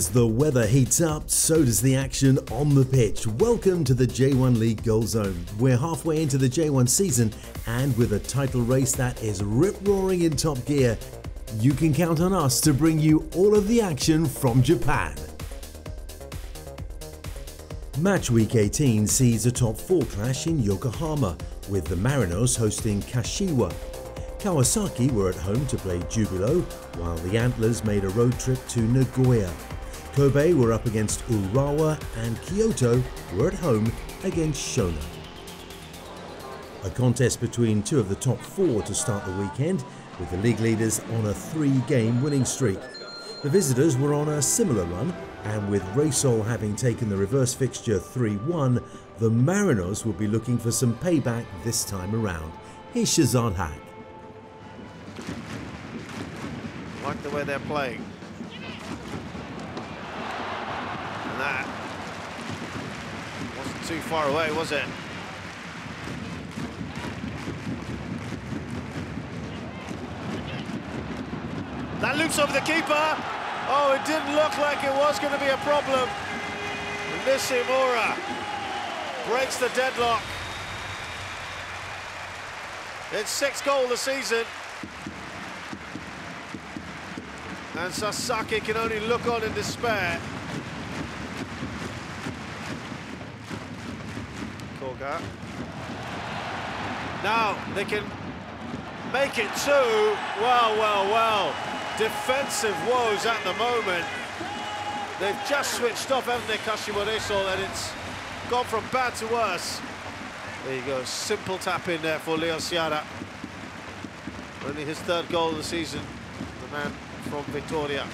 As the weather heats up, so does the action on the pitch. Welcome to the J1 League Goal Zone. We're halfway into the J1 season, and with a title race that is rip roaring in top gear, you can count on us to bring you all of the action from Japan. Match week 18 sees a top 4 clash in Yokohama, with the Marinos hosting Kashiwa. Kawasaki were at home to play Jubilo, while the Antlers made a road trip to Nagoya. Kobe were up against Urawa, and Kyoto were at home against Shonan. A contest between two of the top four to start the weekend, with the league leaders on a three game winning streak. The visitors were on a similar run, and with Reysol having taken the reverse fixture 3 1, the Mariners will be looking for some payback this time around. Here's Shazad Hack. like the way they're playing. And that wasn't too far away, was it? That loops over the keeper. Oh, it didn't look like it was going to be a problem. Nishimura breaks the deadlock. It's six goal of the season. And Sasaki can only look on in despair. Now they can make it two. Well, well, well. Defensive woes at the moment. They've just switched off, haven't they, Reysol, and it's gone from bad to worse. There you go, simple tap in there for Leo Ceará. Only his third goal of the season. The man from Victoria.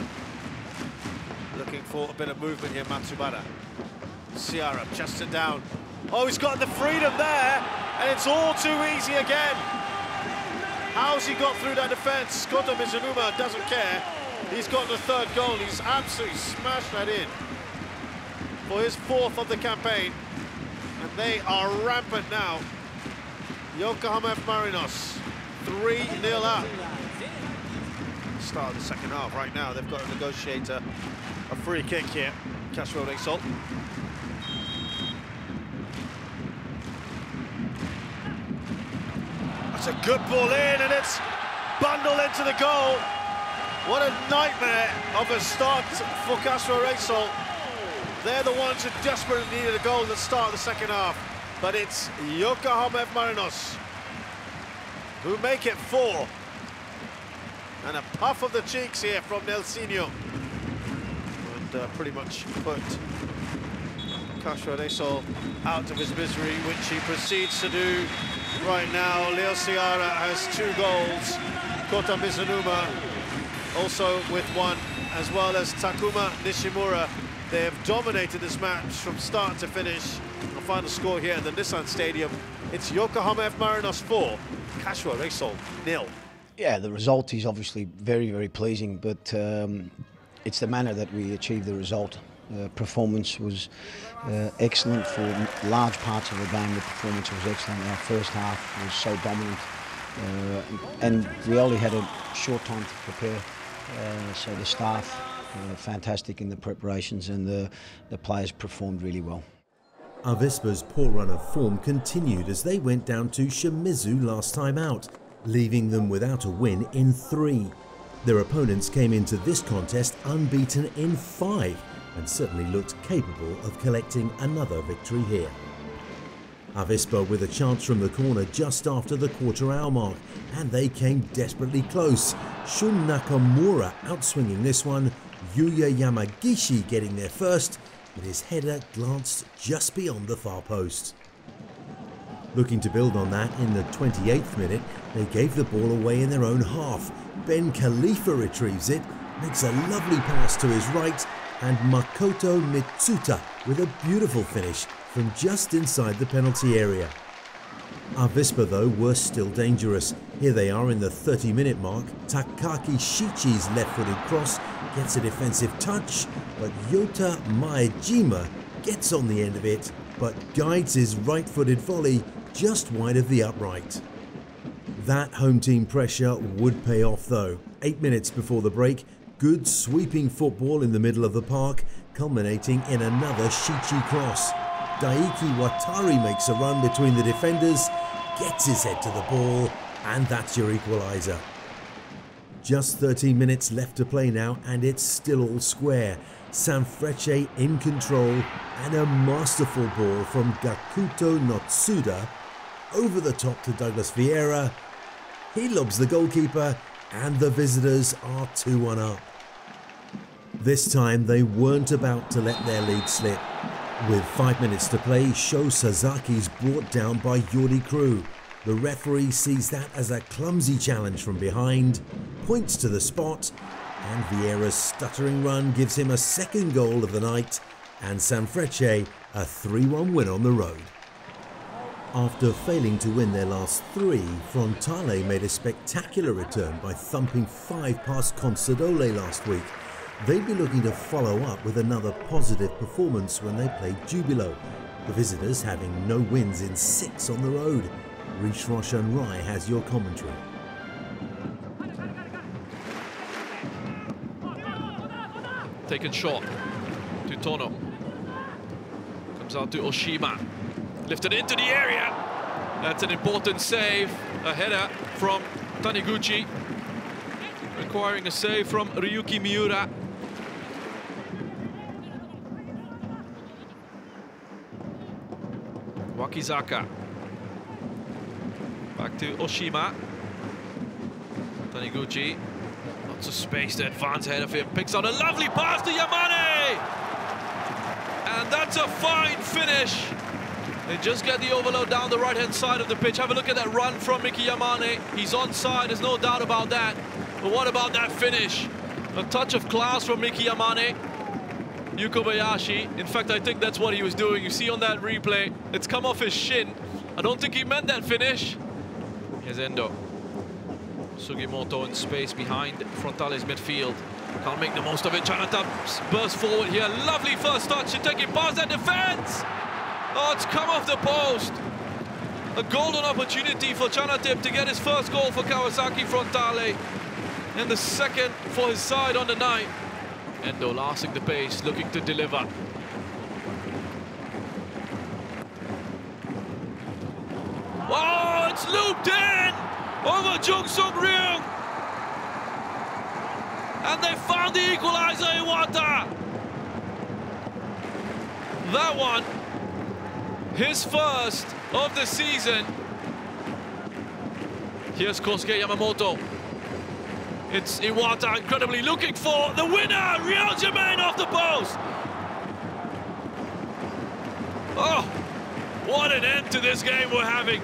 Looking for a bit of movement here, Matsubara. Ceará just it down. Oh, he's got the freedom there, and it's all too easy again. How's he got through that defence? Kota Mizunuma doesn't care. He's got the third goal. He's absolutely smashed that in for his fourth of the campaign. And they are rampant now. Yokohama F. Marinos, 3-0 up start of the second half. Right now, they've got to negotiate a, a free kick here. Kashiwa Reysol. A good ball in, and it's bundled into the goal. What a nightmare of a start for Kashiwa Reysol. They're the ones who desperately needed a goal at the start of the second half. But it's Yokohama. Marinos who make it four. And a puff of the cheeks here from Nelsinho. And uh, pretty much put Kashiwa Reysol out of his misery, which he proceeds to do right now. Leo Ceará has two goals. Kota Mizunuma also with one, as well as Takuma Nishimura. They have dominated this match from start to finish. The final score here at the Nissan Stadium, it's Yokohama F. Marinos 4, Kashiwa Reysol nil. Yeah, the result is obviously very, very pleasing, but um, it's the manner that we achieved the result. Uh, performance was uh, excellent for large parts of the game. The performance was excellent. Our first half was so dominant, uh, and we only had a short time to prepare. Uh, so the staff uh, fantastic in the preparations, and the the players performed really well. Avispa's poor run of form continued as they went down to Shimizu last time out leaving them without a win in three. Their opponents came into this contest unbeaten in five and certainly looked capable of collecting another victory here. Avispa with a chance from the corner just after the quarter hour mark, and they came desperately close. Shun Nakamura outswinging this one, Yuya Yamagishi getting there first, but his header glanced just beyond the far post. Looking to build on that in the 28th minute, they gave the ball away in their own half. Ben Khalifa retrieves it, makes a lovely pass to his right, and Makoto Mitsuta with a beautiful finish from just inside the penalty area. Avispa, though, were still dangerous. Here they are in the 30 minute mark. Takaki Shichi's left footed cross gets a defensive touch, but Yota Maejima gets on the end of it, but guides his right footed volley just wide of the upright. That home team pressure would pay off though. Eight minutes before the break, Good sweeping football in the middle of the park, culminating in another Shichi cross. Daiki Watari makes a run between the defenders, gets his head to the ball, and that's your equaliser. Just 13 minutes left to play now, and it's still all square. Sanfrecce in control, and a masterful ball from Gakuto Notsuda over the top to Douglas Vieira. He lobs the goalkeeper, and the visitors are 2 1 up. This time they weren't about to let their lead slip. With five minutes to play, Sho Sasaki's brought down by Jordy Croux. The referee sees that as a clumsy challenge from behind, points to the spot, and Vieira's stuttering run gives him a second goal of the night, and Sanfrecce a 3-1 win on the road. After failing to win their last three, Frontale made a spectacular return by thumping five past Consadole last week They'd be looking to follow up with another positive performance when they played Jubilo, the visitors having no wins in six on the road. Rish Roshan Rai has your commentary. Taken short to Tono. Comes out to Oshima. Lifted into the area. That's an important save. A header from Taniguchi. Requiring a save from Ryuki Miura. Wakizaka. Back to Oshima. Taniguchi. Lots of space to advance ahead of him. Picks out a lovely pass to Yamane! And that's a fine finish. They just get the overload down the right-hand side of the pitch. Have a look at that run from Miki Yamane. He's onside, there's no doubt about that. But what about that finish? A touch of class from Miki Yamane. Yu Kobayashi. In fact, I think that's what he was doing. You see on that replay, it's come off his shin. I don't think he meant that finish. Here's Endo. Sugimoto in space behind Frontale's midfield. Can't make the most of it. Chanatip burst forward here. Lovely first touch to take it past that defense. Oh, it's come off the post. A golden opportunity for Chanatip to get his first goal for Kawasaki Frontale. And the second for his side on the night. Endo lasting the pace, looking to deliver. Oh, it's looped in over Jung Sung-ryong. And they found the equalizer, Iwata. That one, his first of the season. Here's Kosuke Yamamoto. It's Iwata incredibly looking for the winner, Ryo Germain off the post. Oh, what an end to this game we're having.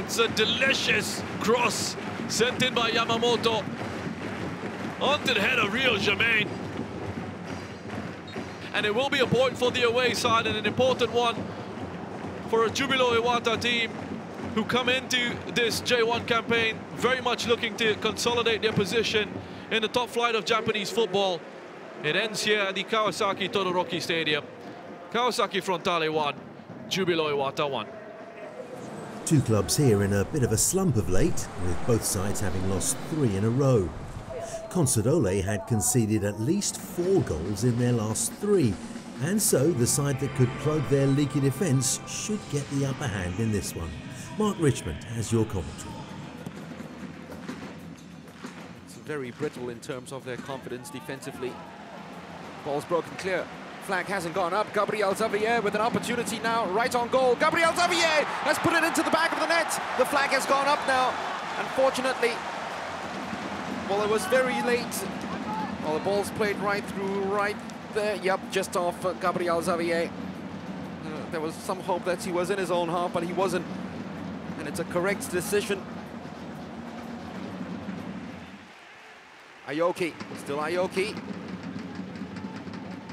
It's a delicious cross sent in by Yamamoto. Onto the head of Ryo Germain. And it will be a point for the away side and an important one for a Jubilo Iwata team who come into this J1 campaign very much looking to consolidate their position in the top flight of Japanese football. It ends here at the Kawasaki Todoroki Stadium. Kawasaki Frontale 1, Jubilo Iwata 1. Two clubs here in a bit of a slump of late, with both sides having lost three in a row. Consadole had conceded at least four goals in their last three, and so the side that could plug their leaky defence should get the upper hand in this one. Mark Richmond has your commentary. It's very brittle in terms of their confidence defensively. Ball's broken clear. Flag hasn't gone up. Gabriel Xavier with an opportunity now, right on goal. Gabriel Xavier has put it into the back of the net. The flag has gone up now. Unfortunately, well, it was very late. Well, the ball's played right through, right there. Yep, just off uh, Gabriel Xavier. Uh, there was some hope that he was in his own half, but he wasn't and it's a correct decision. Aoki, still Aoki.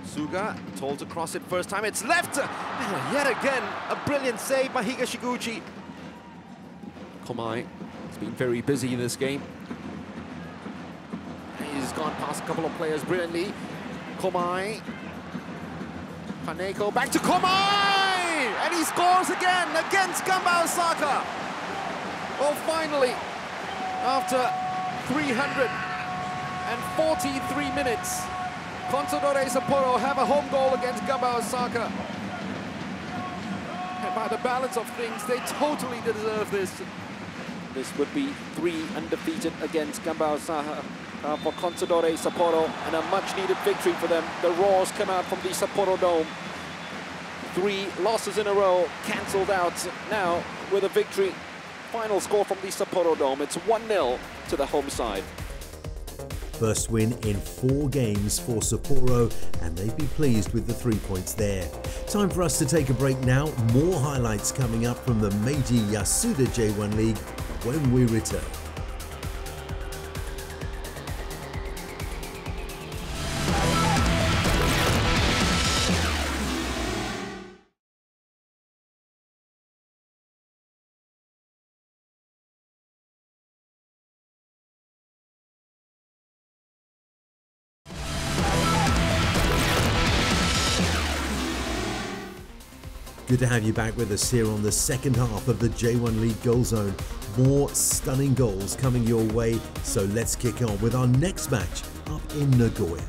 Suga told to cross it first time, it's left! And yet again, a brilliant save by Higashiguchi. Komai has been very busy in this game. Gone past a couple of players brilliantly. Komai. Kaneko back to Komai! And he scores again against Gamba Osaka. Well, oh, finally, after 343 minutes. Consadole Sapporo have a home goal against Gamba Osaka. And by the balance of things, they totally deserve this. This would be three undefeated against Gamba Osaka uh, for Consadole Sapporo and a much-needed victory for them. The roars come out from the Sapporo Dome. Three losses in a row cancelled out now with a victory. Final score from the Sapporo Dome. It's 1-0 to the home side. First win in four games for Sapporo, and they'd be pleased with the three points there. Time for us to take a break now. More highlights coming up from the Meiji Yasuda J1 League when we return. Good to have you back with us here on the second half of the J1 League Goal Zone. More stunning goals coming your way, so let's kick on with our next match up in Nagoya.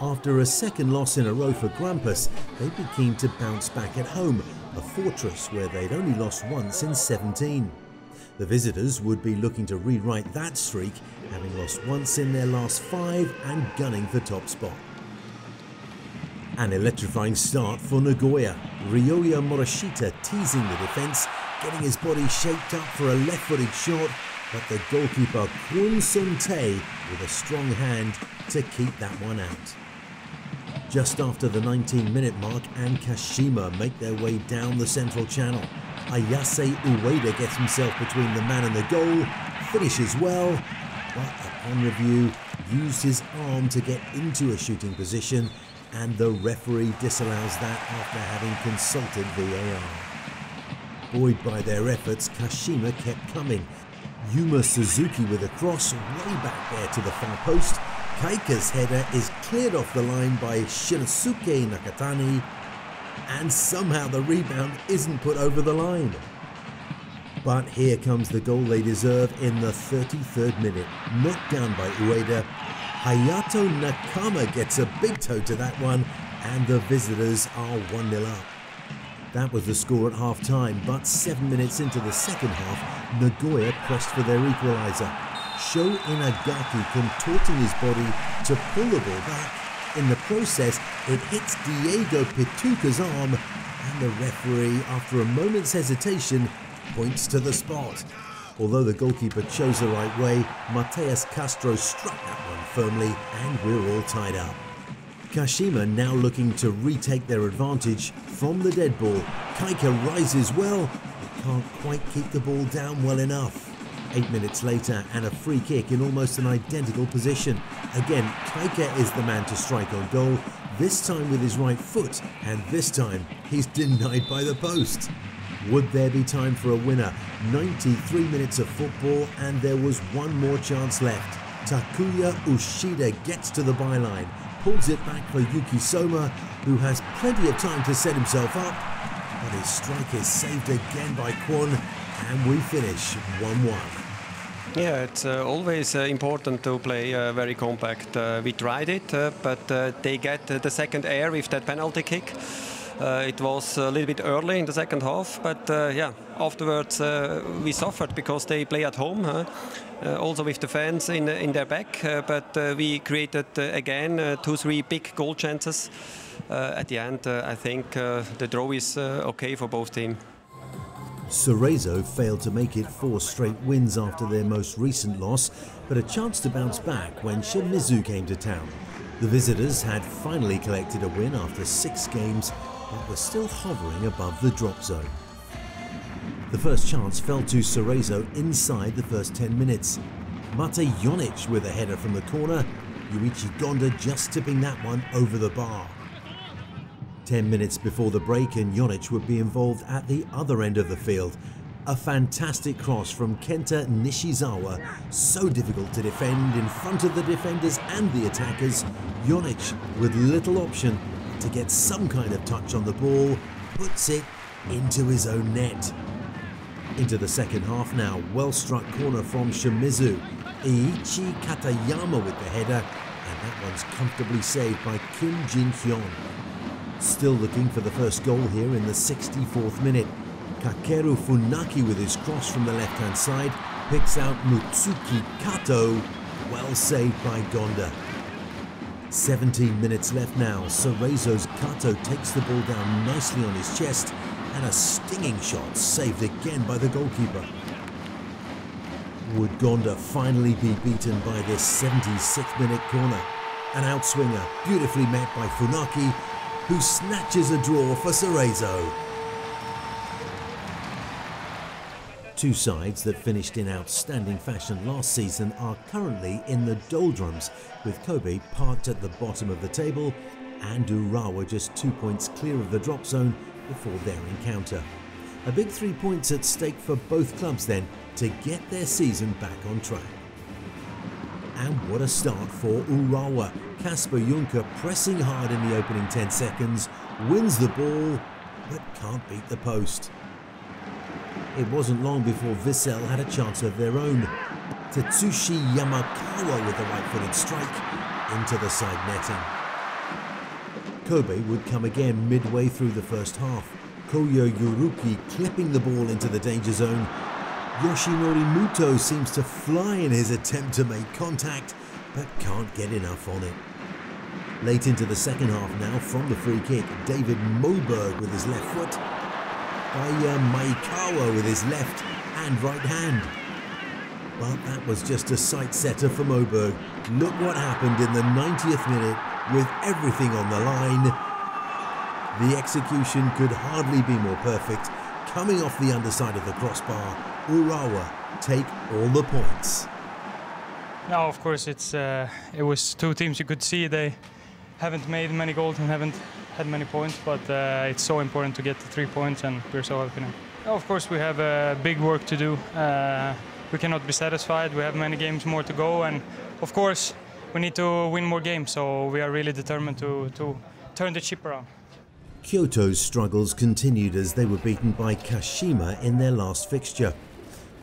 After a second loss in a row for Grampus, they'd be keen to bounce back at home, a fortress where they'd only lost once in 17. The visitors would be looking to rewrite that streak, having lost once in their last five and gunning for top spot. An electrifying start for Nagoya. Ryoya Morishita teasing the defence, getting his body shaped up for a left-footed shot, but the goalkeeper Kwon Sun Tae with a strong hand to keep that one out. Just after the 19-minute mark, and Kashima make their way down the central channel. Ayase Ueda gets himself between the man and the goal, finishes well, but upon review, used his arm to get into a shooting position and the referee disallows that after having consulted VAR. Buoyed by their efforts, Kashima kept coming. Yuma Suzuki with a cross way back there to the far post. Caike's header is cleared off the line by Shinnosuke Nakatani, and somehow the rebound isn't put over the line. But here comes the goal they deserve in the 33rd minute, knocked down by Ueda Hayato Nakama gets a big toe to that one, and the visitors are 1 0 up. That was the score at half time, but seven minutes into the second half, Nagoya pressed for their equaliser. Sho Inagaki contorting his body to pull the ball back. In the process, it hits Diego Pituca's arm, and the referee, after a moment's hesitation, points to the spot. Although the goalkeeper chose the right way, Mateus Castro struck that firmly and we're all tied up. Kashima now looking to retake their advantage from the dead ball. Caike rises well, but can't quite keep the ball down well enough. Eight minutes later and a free kick in almost an identical position. Again, Caike is the man to strike on goal, this time with his right foot, and this time he's denied by the post. Would there be time for a winner? 93 minutes of football and there was one more chance left. Takuya Uchida gets to the byline, pulls it back for Yuki Soma, who has plenty of time to set himself up, but his strike is saved again by Kwon, and we finish 1-1. Yeah, it's uh, always uh, important to play uh, very compact. Uh, we tried it, uh, but uh, they get the second air with that penalty kick. Uh, it was a little bit early in the second half, but uh, yeah, afterwards uh, we suffered because they play at home, uh, also with the fans in in their back. Uh, but uh, we created again two, three big goal chances. at the end, I think the draw is okay for both teams. Cerezo failed to make it four straight wins after their most recent loss, but a chance to bounce back when Shimizu came to town. The visitors had finally collected a win after six games but were still hovering above the drop zone. The first chance fell to Cerezo inside the first 10 minutes. Matej Jonjić with a header from the corner, Yuichi Gonda just tipping that one over the bar. 10 minutes before the break and Jonjić would be involved at the other end of the field. A fantastic cross from Kenta Nishizawa, so difficult to defend in front of the defenders and the attackers. Jonjić with little option to get some kind of touch on the ball, puts it into his own net. Into the second half now, well struck corner from Shimizu. Eiichi Katayama with the header, and that one's comfortably saved by Kim Jin Hyun. Still looking for the first goal here in the 64th minute. Kakeru Funaki with his cross from the left hand side picks out Mutsuki Kato, well saved by Gonda. 17 minutes left now. Cerezo's Kato takes the ball down nicely on his chest and a stinging shot saved again by the goalkeeper. Would Gonda finally be beaten by this 76th minute corner? An outswinger, beautifully met by Funaki, who snatches a draw for Cerezo. Two sides that finished in outstanding fashion last season are currently in the doldrums, with Kobe parked at the bottom of the table and Urawa just two points clear of the drop zone before their encounter. A big three points at stake for both clubs then to get their season back on track. And what a start for Urawa. Kasper Juncker pressing hard in the opening 10 seconds, wins the ball, but can't beat the post. It wasn't long before Vissel had a chance of their own. Tetsushi Yamakawa with the right-footed strike into the side netting. Kobe would come again midway through the first half. Koyo Yuruki clipping the ball into the danger zone. Yoshinori Muto seems to fly in his attempt to make contact, but can't get enough on it. Late into the second half now from the free kick, David Moberg with his left foot by Maekawa with his left and right hand. But that was just a sight setter for Moberg. Look what happened in the 90th minute with everything on the line. The execution could hardly be more perfect. Coming off the underside of the crossbar, Urawa take all the points. Now, of course, it's uh, it was two teams you could see they haven't made many goals and haven't had many points, but uh, it's so important to get the three points, and we're so happy now. Of course, we have a big work to do. Uh, we cannot be satisfied. We have many games more to go, and of course, we need to win more games. So we are really determined to, to turn the ship around. Kyoto's struggles continued as they were beaten by Kashima in their last fixture.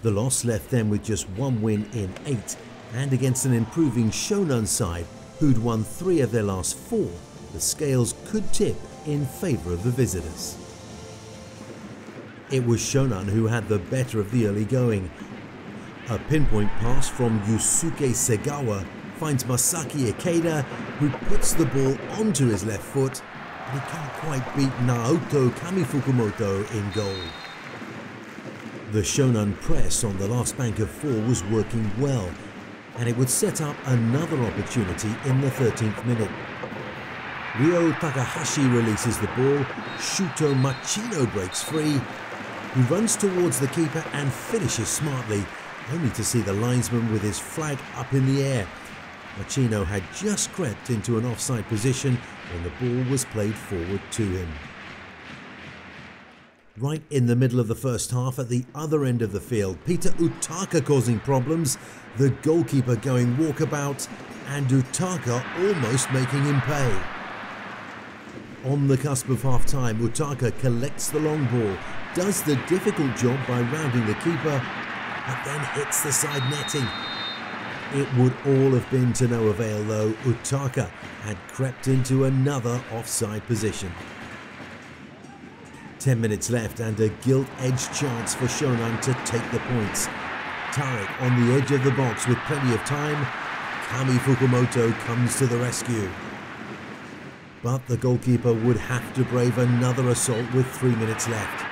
The loss left them with just one win in eight, and against an improving Shonan side who'd won three of their last four, the scales could tip in favour of the visitors. It was Shonan who had the better of the early going. A pinpoint pass from Yusuke Segawa finds Masaki Ikeda, who puts the ball onto his left foot, but he can't quite beat Naoto Kamifukumoto in goal. The Shonan press on the last bank of four was working well, and it would set up another opportunity in the 13th minute. Ryo Takahashi releases the ball, Shuto Machino breaks free, he runs towards the keeper and finishes smartly, only to see the linesman with his flag up in the air. Machino had just crept into an offside position when the ball was played forward to him. Right in the middle of the first half at the other end of the field, Peter Utaka causing problems, the goalkeeper going walkabout, and Utaka almost making him pay. On the cusp of half time, Utaka collects the long ball, does the difficult job by rounding the keeper, but then hits the side netting. It would all have been to no avail though, Utaka had crept into another offside position. 10 minutes left and a gilt-edged chance for Shonan to take the points. Tarik on the edge of the box with plenty of time. Kamifukumoto comes to the rescue. But the goalkeeper would have to brave another assault with three minutes left.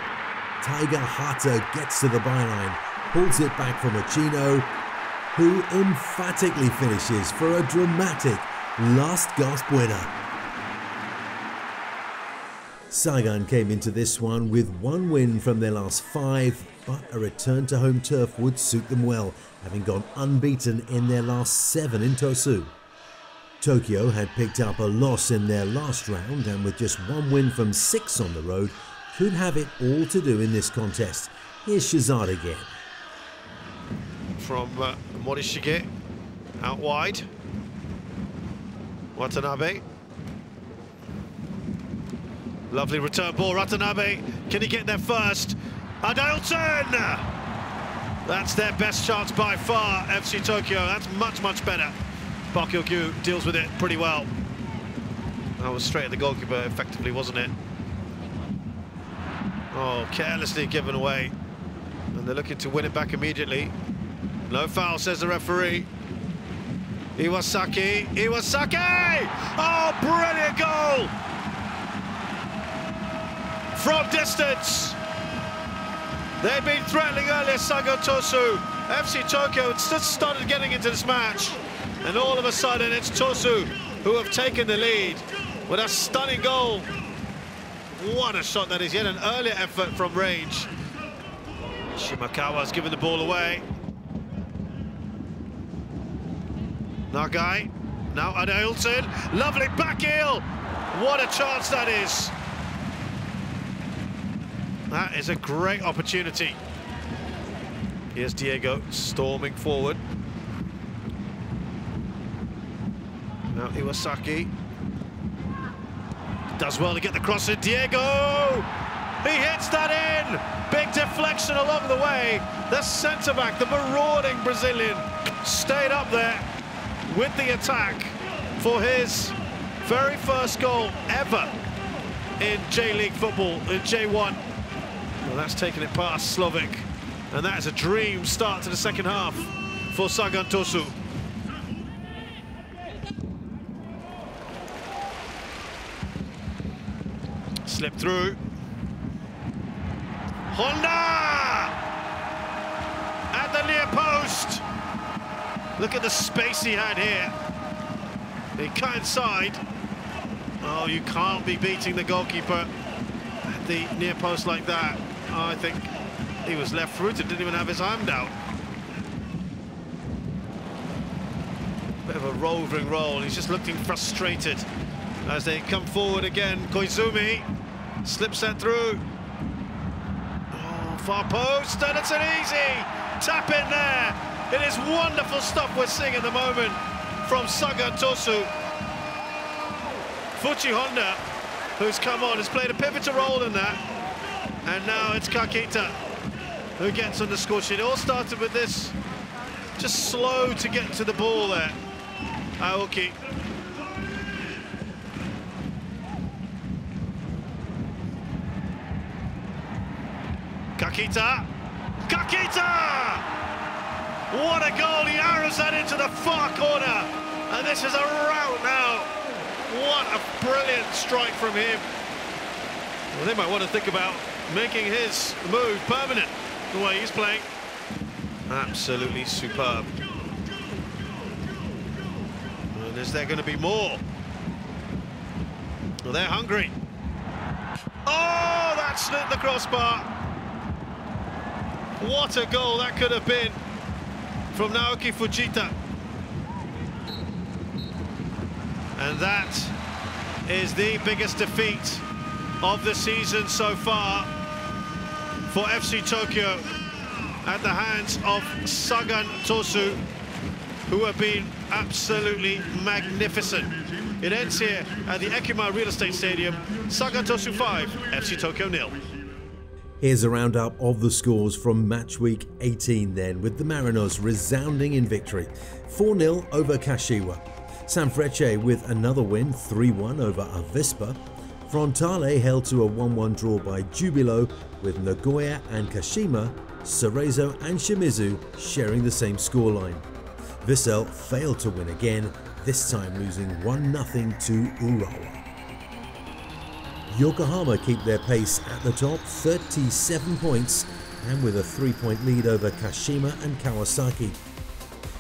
Taiga Hata gets to the byline, pulls it back from Machino, who emphatically finishes for a dramatic last gasp winner. Sagan came into this one with one win from their last five, but a return to home turf would suit them well, having gone unbeaten in their last seven in Tosu. Tokyo had picked up a loss in their last round and with just one win from six on the road, could have it all to do in this contest. Here's Shazad again. From uh, Morishige, out wide. Watanabe. Lovely return ball, Watanabe. Can he get there first? Adailton! That's their best chance by far, FC Tokyo. That's much, much better. Park Hyo-kyu deals with it pretty well. That was straight at the goalkeeper, effectively, wasn't it? Oh, carelessly given away. And they're looking to win it back immediately. No foul, says the referee. Iwasaki, Iwasaki! Oh, brilliant goal! From distance. They'd been threatening earlier, Sagan Tosu. FC Tokyo had just started getting into this match. And all of a sudden, it's Tosu who have taken the lead with a stunning goal. What a shot that is, yet an earlier effort from range. Shimakawa's given the ball away. Nagai, now Adailton, lovely back heel. What a chance that is. That is a great opportunity. Here's Diego storming forward. Now Iwasaki does well to get the cross in. Diego! He hits that in! Big deflection along the way. The centre-back, the marauding Brazilian, stayed up there with the attack for his very first goal ever in J-League football, in J1. Well, that's taken it past Slowik. And that is a dream start to the second half for Sagan Tosu. Slip through. Honda! At the near post. Look at the space he had here. He cut inside. Oh, you can't be beating the goalkeeper at the near post like that. Oh, I think he was left footed, didn't even have his arm down. Bit of a roving roll. He's just looking frustrated as they come forward again. Koizumi slips that through. Oh, far post, and it's an easy tap in there. It is wonderful stuff we're seeing at the moment from Sagan Tosu. Fuchi Honda, who's come on, has played a pivotal role in that. And now it's Kakita who gets on the score sheet. It all started with this, just slow to get to the ball there. Aoki. Kakita. Kakita! What a goal! He arrows that into the far corner. And this is a rout now. What a brilliant strike from him. Well, they might want to think about making his move permanent the way he's playing. Absolutely superb. And is there going to be more? Well, they're hungry. Oh, that slit the crossbar. What a goal that could have been from Naoki Fujita. And that is the biggest defeat of the season so far for FC Tokyo at the hands of Sagan Tosu, who have been absolutely magnificent. It ends here at the Ekimae Real Estate Stadium. Sagan Tosu 5, FC Tokyo nil. Here's a roundup of the scores from match week 18 then, with the Mariners resounding in victory. 4-0 over Kashiwa. Sanfrecce with another win, 3-1 over Avispa. Frontale held to a 1-1 draw by Jubilo, with Nagoya and Kashima, Cerezo and Shimizu sharing the same scoreline. Vissel failed to win again, this time losing 1-0 to Urawa. Yokohama keep their pace at the top, 37 points, and with a three-point lead over Kashima and Kawasaki.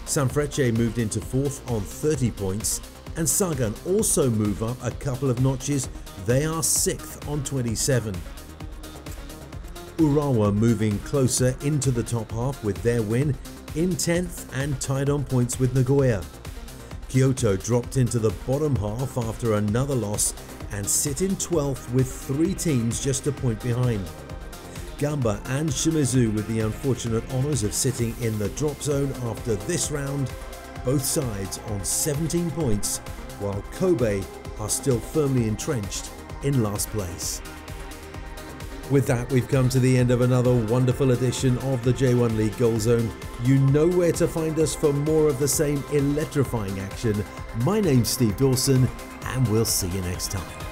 Sanfrecce moved into fourth on 30 points, and Sagan also move up a couple of notches, they are sixth on 27. Urawa moving closer into the top half with their win in 10th and tied on points with Nagoya. Kyoto dropped into the bottom half after another loss and sit in 12th with three teams just a point behind. Gamba and Shimizu with the unfortunate honours of sitting in the drop zone after this round, both sides on 17 points, while Kobe are still firmly entrenched in last place. With that, we've come to the end of another wonderful edition of the J1 League Goal Zone. You know where to find us for more of the same electrifying action. My name's Steve Dawson, and we'll see you next time.